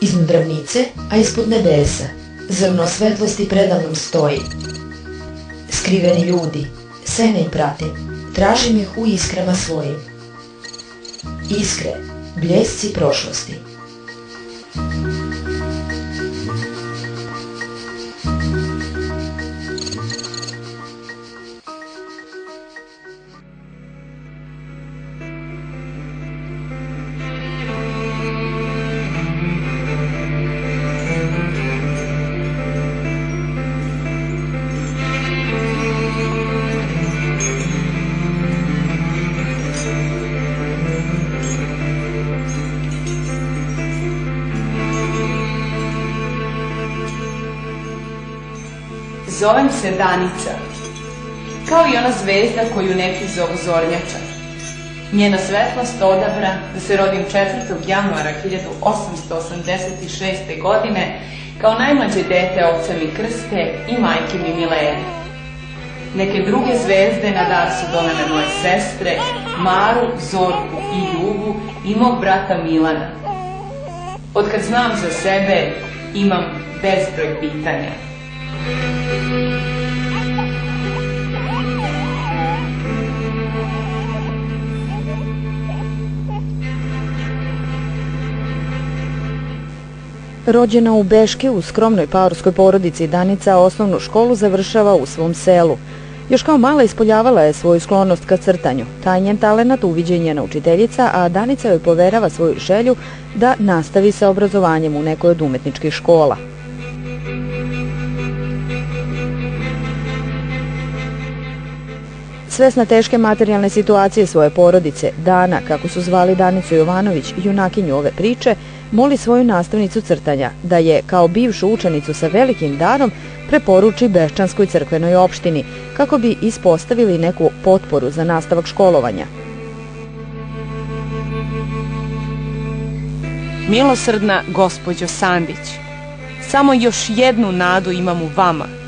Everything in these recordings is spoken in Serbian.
Iznad ravnice, a ispod nebesa, zrno svetlosti predavnom stoji. Skriveni ljudi, sene i pratim, tražim ih u iskrama svojim. Iskre, bljesci prošlosti. Zovem se Danica, kao i ona zvezda koju neki zovu Zornjača. Njena svetlost odabra da se rodim 4. januara 1886. godine kao najmlađe dete oca mi Krste i majke mi Milene. Neke druge zvezde na dar su donele moje sestre, Maru, Zorku i Ljubu i mog brata Milana. Od kad znam za sebe, imam bezbroj pitanja. Rođena u Beške u skromnoj paorskoj porodici, Danica osnovnu školu završava u svom selu. Još kao mala ispoljavala je svoju sklonost ka crtanju. Taj njen talenat uviđe njena učiteljica, a Danica joj poverava svoju želju da nastavi sa obrazovanjem u nekoj od umetničkih škola. Svesna teške materijalne situacije svoje porodice, Dana, kako su zvali Danicu Jovanović, junakinju ove priče, moli svoju nastavnicu crtanja da je, kao bivšu učenicu sa velikim darom, preporuči Beščanskoj crkvenoj opštini, kako bi ispostavili neku potporu za nastavak školovanja. Milosrdna gospođo Sandić, samo još jednu nadu imam u vama –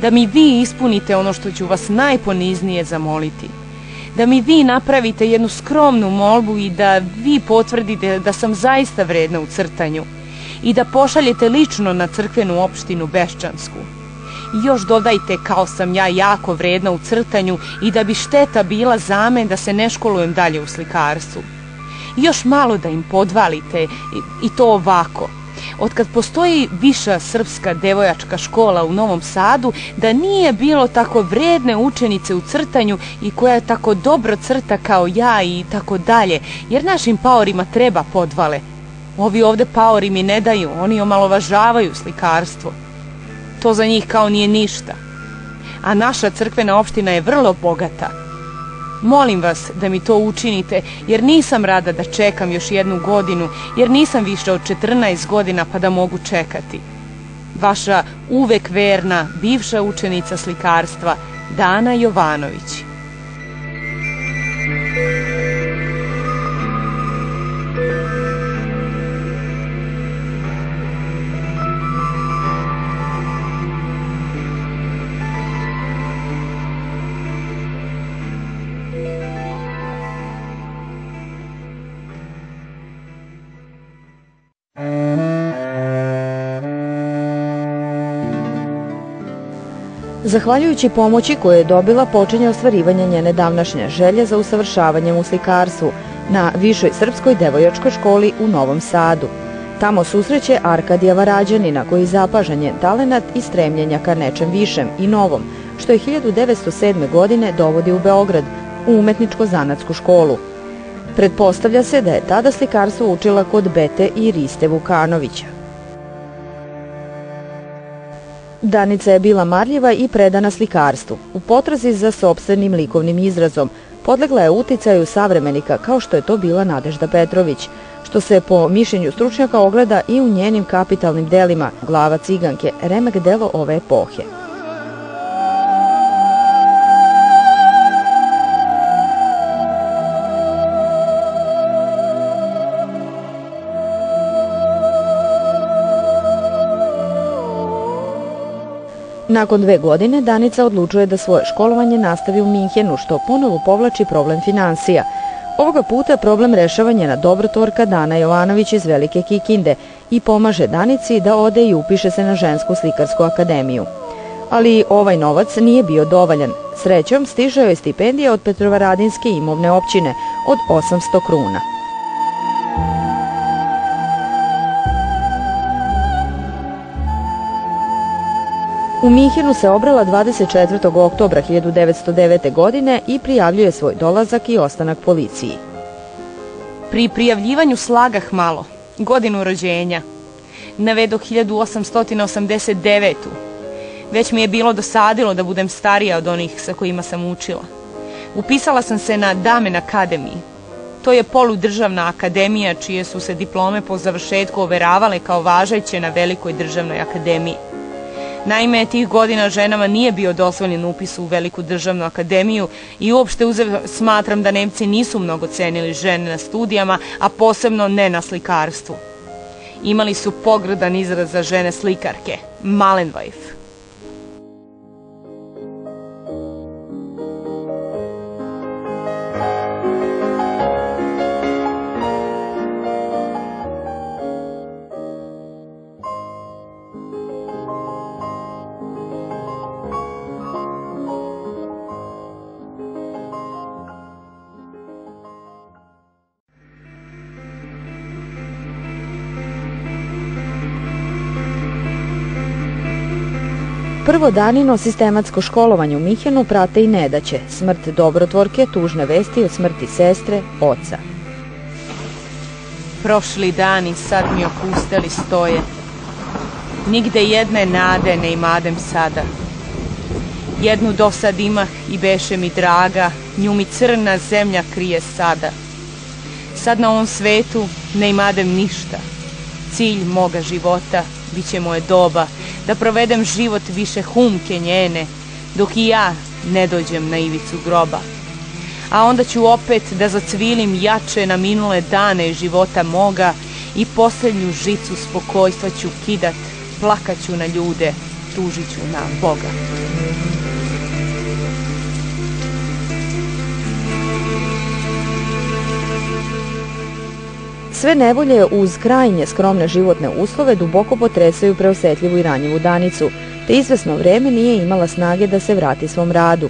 da mi vi ispunite ono što ću vas najponiznije zamoliti. Da mi vi napravite jednu skromnu molbu i da vi potvrdite da sam zaista vredna u crtanju i da pošaljete lično na crkvenu opštinu Beščansku. I još dodajte kao sam ja jako vredna u crtanju i da bi šteta bila za me da se ne školujem dalje u slikarstvu. I još malo da im podvalite i, i to ovako – otkad postoji viša srpska devojačka škola u Novom Sadu, da nije bilo tako vredne učenice u crtanju i koja je tako dobro crta kao ja i tako dalje, jer našim paorima treba podvale. Ovi ovde paori mi ne daju, oni omalovažavaju slikarstvo. To za njih kao nije ništa. A naša crkvena opština je vrlo bogata. Molim vas da mi to učinite, jer nisam rada da čekam još jednu godinu, jer nisam više od 14 godina pa da mogu čekati. Vaša uvek verna, bivša učenica slikarstva, Dana Jovanović. Zahvaljujući pomoći koju je dobila, počinje ostvarivanje njene davnašnje želje za usavršavanjem u slikarstvu na Višoj srpskoj devojačkoj školi u Novom Sadu. Tamo susreće Arkadija Varađanina koji zapaža njen talenat i stremljenja ka nečem višem i novom, što je 1907. godine dovodi u Beograd, u umetničko-zanatsku školu. Pretpostavlja se da je tada slikarstvo učila kod Bete i Riste Vukanovića. Danica je bila marljiva i predana slikarstvu. U potrazi za sobstvenim likovnim izrazom podlegla je uticaju savremenika kao što je to bila Nadežda Petrović, što se po mišljenju stručnjaka ogleda i u njenim kapitalnim delima Glava ciganke, remek delo ove epohe. Nakon dve godine Danica odlučuje da svoje školovanje nastavi u Minhenu, što ponovo povlači problem finansija. Ovoga puta problem rešavanja na dobrotvorka Dana Jovanović iz Velike Kikinde i pomaže Danici da ode i upiše se na žensku slikarsku akademiju. Ali ovaj novac nije bio dovoljan. Srećom stižao je stipendija od Petrovaradinske imovne općine od 800 kruna. U Minhenu se obrala 24. oktobra 1909. godine i prijavljuje svoj dolazak i ostanak policiji. Pri prijavljivanju slagah malo, godinu rođenja, navedo 1889. Već mi je bilo dosadilo da budem starija od onih sa kojima sam učila. Upisala sam se na Damen Akademiji. To je poludržavna akademija čije su se diplome po završetku overavale kao važeće na Velikoj državnoj akademiji. Naime, tih godina ženama nije bio dozvoljen upis u Veliku državnu akademiju i uopšte uzev smatram da Nemci nisu mnogo cenili žene na studijama, a posebno ne na slikarstvu. Imali su pogrdan izraz za žene slikarke, Malenweif. Prvo danino sistematsko školovanje u Mihenu prate i nedaće, smrt dobrotvorke, tužne vesti o smrti sestre, oca. Prošli dani sad mi opusteli stoje. Nigde jedne nade ne imadem sada. Jednu dosad imah i beše mi draga, nju mi crna zemlja krije sada. Sad na ovom svetu ne imadem ništa. Cilj moga života biće moje doba, da provedem život više humke njene, dok i ja ne dođem na ivicu groba. A onda ću opet da zacvilim jače na minule dane života moga i posljednju žicu spokojstva ću kidat, plakaću na ljude, tužiću na Boga. Sve nevolje uz krajnje skromne životne uslove duboko potresaju preosetljivu i ranjivu Danicu, te izvesno vreme nije imala snage da se vrati svom radu.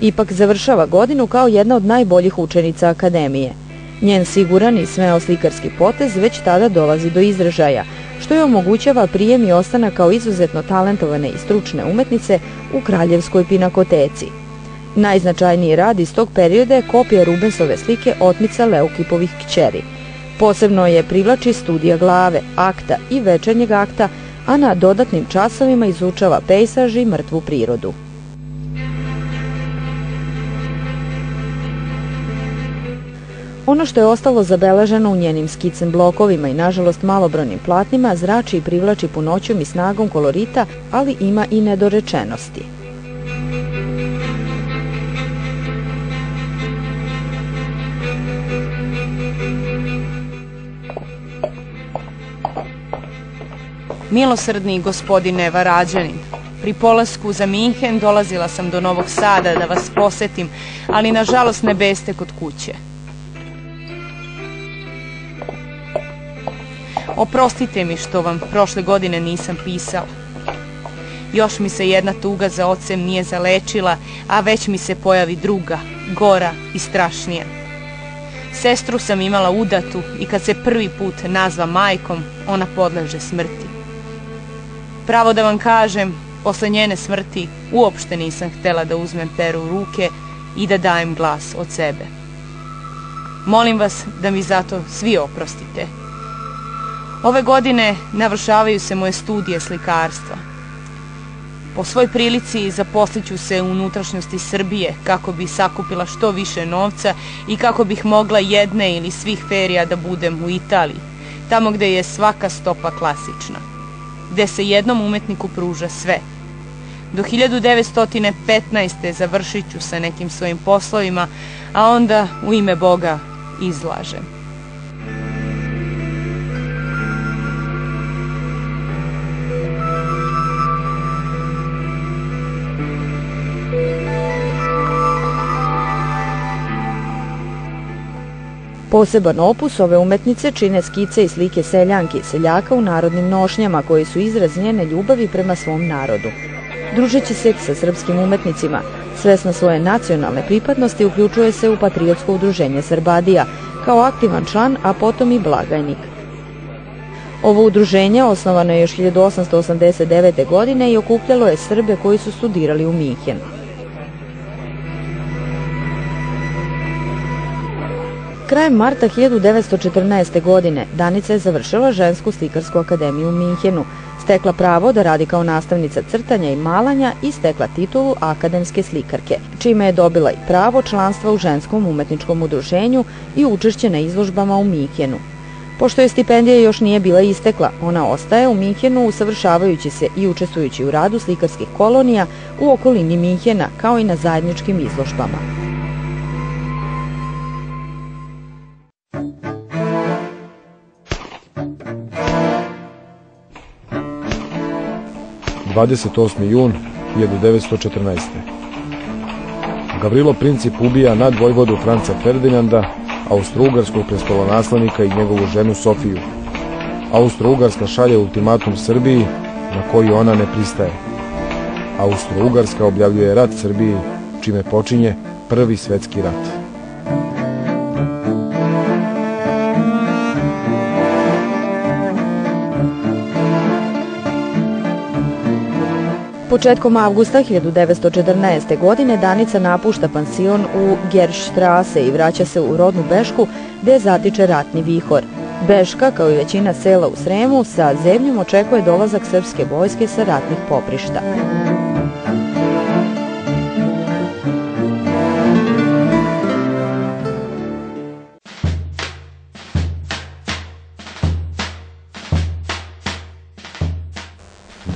Ipak završava godinu kao jedna od najboljih učenica akademije. Njen siguran i smeo slikarski potez već tada dolazi do izražaja, što je omogućava prijem i ostanak kao izuzetno talentovane i stručne umetnice u Kraljevskoj pinakoteci. Najznačajniji rad iz tog perioda je kopija Rubensove slike Otmica Leukipovih kćeri – Posebno je privlači studija glave, akta i večernjeg akta, a na dodatnim časovima izučava pejsaž i mrtvu prirodu. Ono što je ostalo zabeleženo u njenim skicem blokovima i nažalost malobrojnim platnima zrači i privlači punoćom i snagom kolorita, ali ima i nedorečenosti. Milosrdni gospodine Varađanin, pri polasku za Minhen dolazila sam do Novog Sada da vas posetim, ali nažalost ne beste kod kuće. Oprostite mi što vam prošle godine nisam pisala. Još mi se jedna tuga za ocem nije zalečila, a već mi se pojavi druga, gora i strašnija. Sestru sam imala udatu i kad se prvi put nazva majkom, ona podleže smrti. Pravo da vam kažem, posle njene smrti uopšte nisam htela da uzmem peru u ruke i da dajem glas od sebe. Molim vas da mi zato svi oprostite. Ove godine navršavaju se moje studije slikarstva. Po svoj prilici zaposliću se u unutrašnjosti Srbije kako bi sakupila što više novca i kako bih mogla jedne ili svih ferija da budem u Italiji, tamo gde je svaka stopa klasična gde se jednom umetniku pruža sve. Do 1915. završit ću sa nekim svojim poslovima, a onda u ime Boga izlažem. Poseban opus ove umetnice čine skice i slike seljanke i seljaka u narodnim nošnjama koji su izraz njene ljubavi prema svom narodu. Družeći se sa srpskim umetnicima, svesna svoje nacionalne pripadnosti uključuje se u patriotsko udruženje Srbadija kao aktivan član, a potom i blagajnik. Ovo udruženje osnovano je još 1889. godine i okupljalo je Srbe koji su studirali u Minhenu. Krajem marta 1914. godine Danica je završila žensku slikarsku akademiju u Minhenu, stekla pravo da radi kao nastavnica crtanja i malanja i stekla titulu akademske slikarke, čime je dobila i pravo članstva u ženskom umetničkom udruženju i učešće na izložbama u Minhenu. Pošto je stipendija još nije bila istekla, ona ostaje u Minhenu usavršavajući se i učestvujući u radu slikarskih kolonija u okolini Minhena kao i na zajedničkim izložbama. 28. jun 1914. Gavrilo Princip ubija nad vojvodu Franca Ferdinanda, austro-ugarskog prestolonaslednika i njegovu ženu Sofiju. Austro-ugarska šalje ultimatum Srbiji na koji ona ne pristaje. Austro-ugarska objavljuje rat Srbiji, čime počinje prvi svetski rat. Početkom avgusta 1914. godine Danica napušta pansion u Gerštrase i vraća se u rodnu Bešku gde zatiče ratni vihor. Beška, kao i većina sela u Sremu, sa zemljom očekuje dolazak srpske vojske sa ratnih poprišta.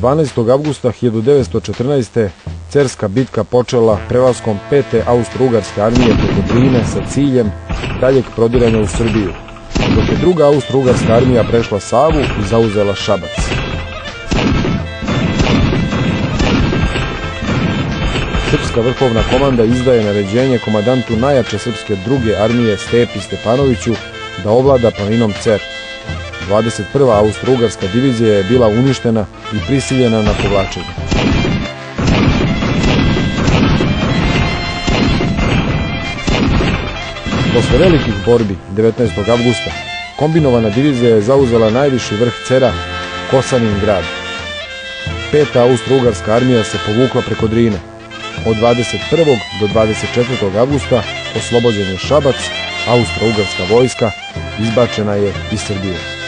12. avgusta 1914. cerska bitka počela prelaskom pete austro-ugarske armije preko Drine sa ciljem daljeg prodiranja u Srbiju, dok je druga austro-ugarska armija prešla Savu i zauzela Šabac. Srpska vrhovna komanda izdaje naređenje komadantu najjače srpske druge armije Stepi Stepanoviću da ovlada planinom Cer, 21. Austro-Ugarska divizija je bila uništena i prisiljena na povlačenje. Posle velikih borbi 19. avgusta, kombinovana divizija je zauzela najviši vrh Cera, Kosanin grad. Peta Austro-Ugarska armija se povukla preko Drine. Od 21. do 24. avgusta oslobođen je Šabac, Austro-Ugarska vojska izbačena je iz Srbije.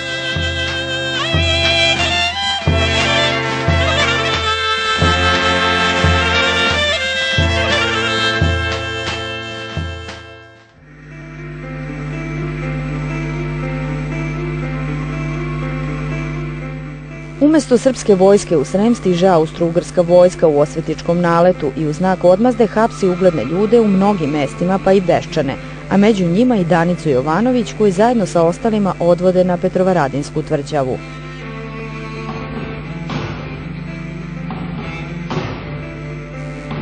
Umesto srpske vojske u Srem stiže austro-ugrska vojska u osvetičkom naletu i u znak odmazde hapsi ugledne ljude u mnogim mestima pa i Beščane, a među njima i Danicu Jovanović koji zajedno sa ostalima odvode na Petrovaradinsku tvrđavu.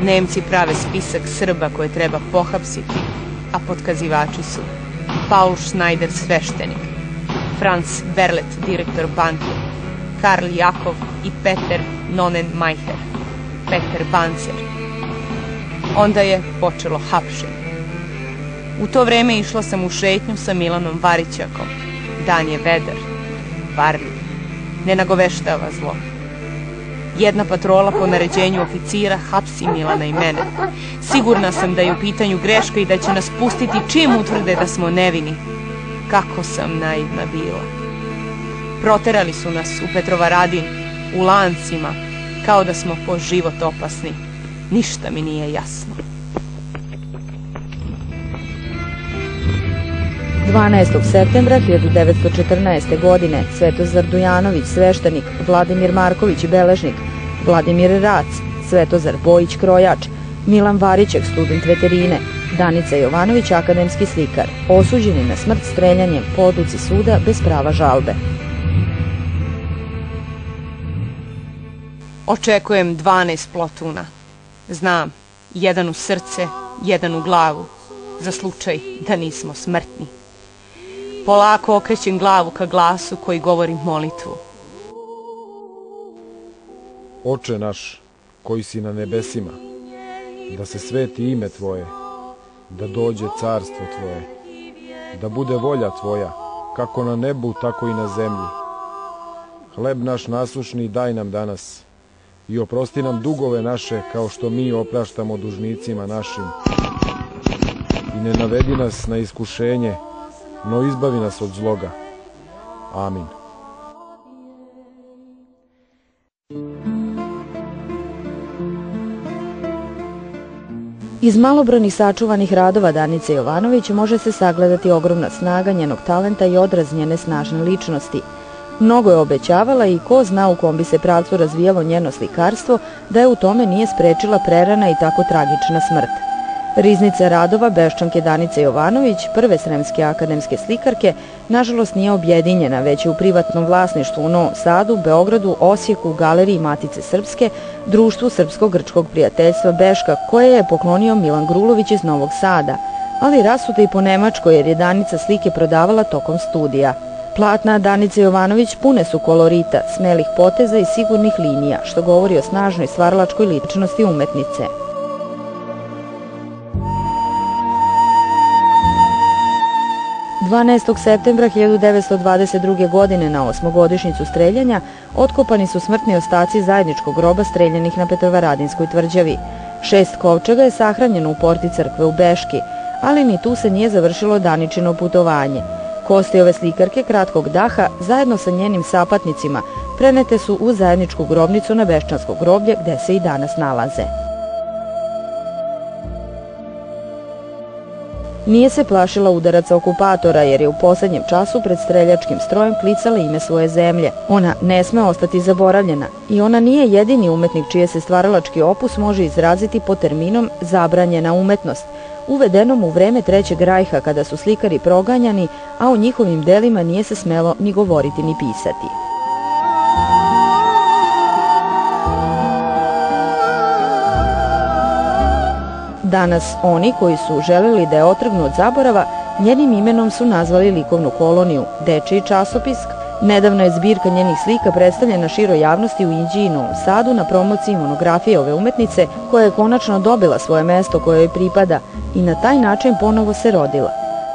Nemci prave spisak Srba koje treba pohapsiti, a potkazivači su Paul Schneider sveštenik, Franz Berlet direktor banke, Karl Jakov i Peter Nonenmajher, Peter Bancer. Onda je počelo hapšenje. U to vreme išla sam u šetnju sa Milanom Varićakom. Dan je vedar, varljiv, ne nagoveštava zlo. Jedna patrola po naređenju oficira hapsi Milana i mene. Sigurna sam da je u pitanju greška i da će nas pustiti čim utvrde da smo nevini. Kako sam naivna bila. Proterali su nas u Petrovaradin, u lancima, kao da smo po život opasni. Ništa mi nije jasno. 12. septembra 1914. godine Svetozar Dujanović, sveštenik, Vladimir Marković, beležnik, Vladimir Rac, Svetozar Bojić, krojač, Milan Varićek, student veterine, Danica Jovanović, akademski slikar, osuđeni na smrt streljanjem po odluci suda bez prava žalbe. Očekujem 12 plotuna. Znam, jedan u srce, jedan u glavu, za slučaj da nismo smrtni. Polako okrećem glavu ka glasu koji govori molitvu. Oče naš, koji si na nebesima, da se sveti ime Tvoje, da dođe carstvo Tvoje, da bude volja Tvoja, kako na nebu, tako i na zemlji. Hleb naš nasušni daj nam danas i oprosti nam dugove naše kao što mi opraštamo dužnicima našim. I ne navedi nas na iskušenje, no izbavi nas od zloga. Amin. Iz malobrojnih sačuvanih radova Danice Jovanović može se sagledati ogromna snaga njenog talenta i odraz njene snažne ličnosti. Mnogo je obećavala i ko zna u kom bi se pravcu razvijalo njeno slikarstvo, da je u tome nije sprečila prerana i tako tragična smrt. Riznica radova Beščanke Danice Jovanović, prve sremske akademske slikarke, nažalost nije objedinjena, već je u privatnom vlasništvu u Novom Sadu, Beogradu, Osijeku, Galeriji Matice Srpske, Društvu Srpsko-Grčkog prijateljstva Beška, koje je poklonio Milan Grulović iz Novog Sada, ali rasuta i po Nemačkoj jer je Danica slike prodavala tokom studija. Platna Danice Jovanović pune su kolorita, smelih poteza i sigurnih linija, što govori o snažnoj stvaralačkoj ličnosti umetnice. 12. septembra 1922. godine na osmogodišnjicu streljanja otkopani su smrtni ostaci zajedničkog groba streljanih na Petrovaradinskoj tvrđavi. Šest kovčega je sahranjeno u porti crkve u Beški, ali ni tu se nije završilo daničino putovanje. Kosti ove slikarke kratkog daha zajedno sa njenim sapatnicima prenete su u zajedničku grobnicu na Beščansko groblje gde se i danas nalaze. Nije se plašila udaraca okupatora jer je u poslednjem času pred streljačkim strojem klicala ime svoje zemlje. Ona ne sme ostati zaboravljena i ona nije jedini umetnik čije se stvaralački opus može izraziti po terminom zabranjena umetnost, uvedenom u vreme Trećeg rajha kada su slikari proganjani, a o njihovim delima nije se smelo ni govoriti ni pisati. Danas oni koji su želeli da je otrgnu od zaborava, njenim imenom su nazvali likovnu koloniju, dečiji časopis. Nedavno je zbirka njenih slika predstavljena široj javnosti u Inđiji i Novom Sadu na promociji monografije ove umetnice koja je konačno dobila svoje mesto koje joj pripada i na taj način ponovo se rodila.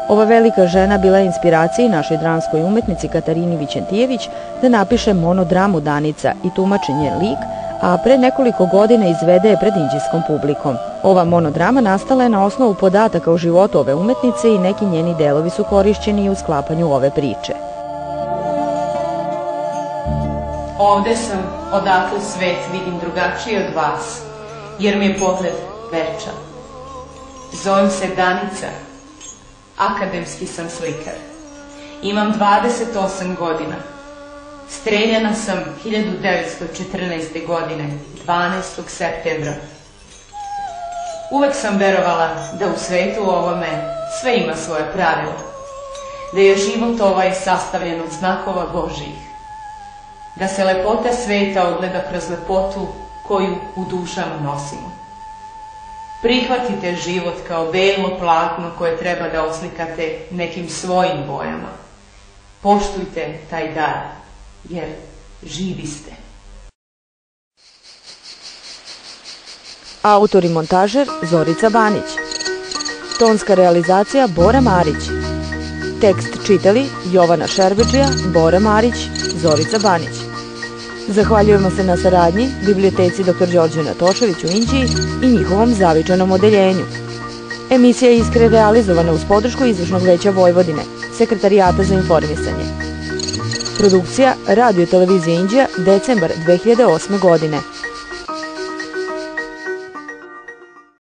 Ova velika žena bila je inspiracija i našoj dramskoj umetnici Katarini Vićentijević da napiše monodramu Danica i tumače njen lik, a pre nekoliko godina izvede je pred inđijskom publikom. Ova monodrama nastala je na osnovu podataka o životu ove umetnice i neki njeni delovi su korišćeni i u sklapanju ove priče. Ovde sam, odakle svet vidim drugačiji od vas, jer mi je pogled večan. Zovem se Danica, akademski sam slikar. Imam 28 godina, Streljana sam 1914. godine, 12. septembra. Uvek sam verovala da u svetu ovome sve ima svoje pravilo, da je život ovaj sastavljen od znakova Božijih, da se lepota sveta ogleda kroz lepotu koju u dušama nosimo. Prihvatite život kao belo platno koje treba da oslikate nekim svojim bojama. Poštujte taj dar jer živi ste. Autor i montažer Zorica Banić. Tonska realizacija Bora Marić. Tekst čitali Jovana Šerbeđija, Bora Marić, Zorica Banić. Zahvaljujemo se na saradnji Biblioteci dr. Đorđe Natošević u Inđiji i njihovom zavičanom odeljenju. Emisija je iskre realizovana uz podršku Izvršnog veća Vojvodine, Sekretarijata za informisanje. Produkcija Radio Televizije Indija, decembar 2008. godine.